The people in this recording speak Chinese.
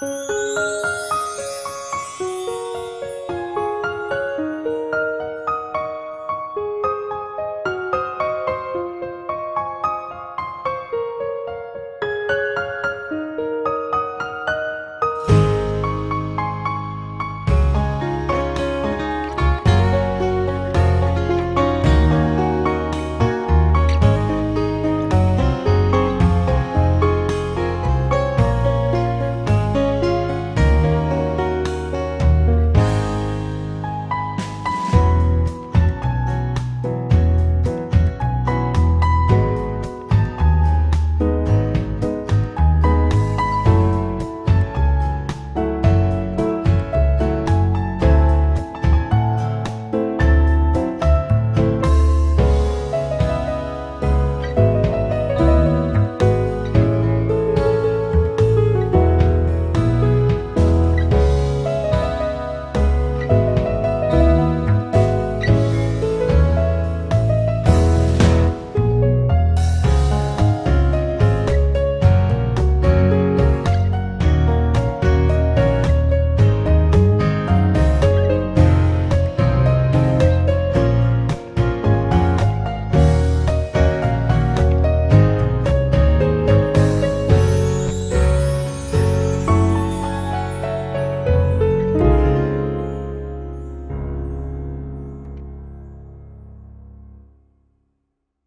嗯